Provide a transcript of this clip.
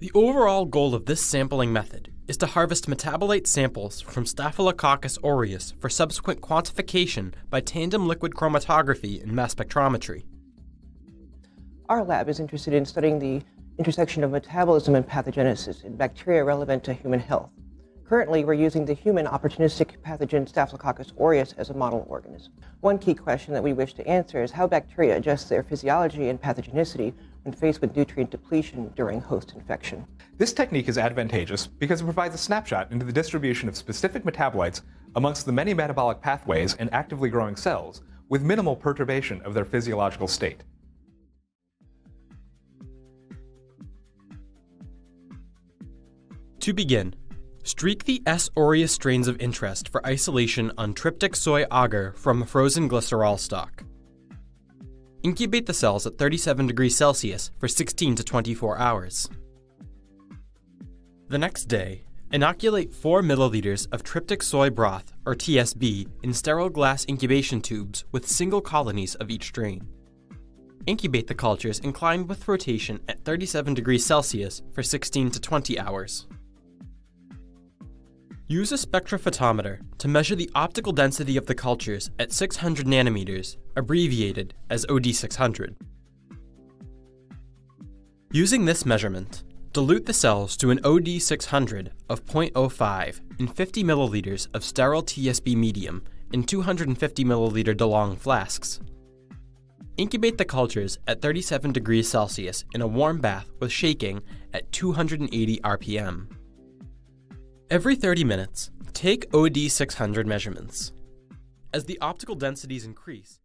The overall goal of this sampling method is to harvest metabolite samples from Staphylococcus aureus for subsequent quantification by tandem liquid chromatography and mass spectrometry. Our lab is interested in studying the intersection of metabolism and pathogenesis in bacteria relevant to human health. Currently, we're using the human opportunistic pathogen Staphylococcus aureus as a model organism. One key question that we wish to answer is how bacteria adjust their physiology and pathogenicity when faced with nutrient depletion during host infection. This technique is advantageous because it provides a snapshot into the distribution of specific metabolites amongst the many metabolic pathways in actively growing cells with minimal perturbation of their physiological state. To begin, streak the S. aureus strains of interest for isolation on tryptic soy agar from frozen glycerol stock. Incubate the cells at 37 degrees Celsius for 16 to 24 hours. The next day, inoculate 4 milliliters of tryptic soy broth, or TSB, in sterile glass incubation tubes with single colonies of each strain. Incubate the cultures inclined with rotation at 37 degrees Celsius for 16 to 20 hours. Use a spectrophotometer to measure the optical density of the cultures at 600 nanometers, abbreviated as OD600. Using this measurement, dilute the cells to an OD600 of 0.05 in 50 milliliters of sterile TSB medium in 250 milliliter DeLong flasks. Incubate the cultures at 37 degrees Celsius in a warm bath with shaking at 280 RPM. Every 30 minutes, take OD600 measurements. As the optical densities increase,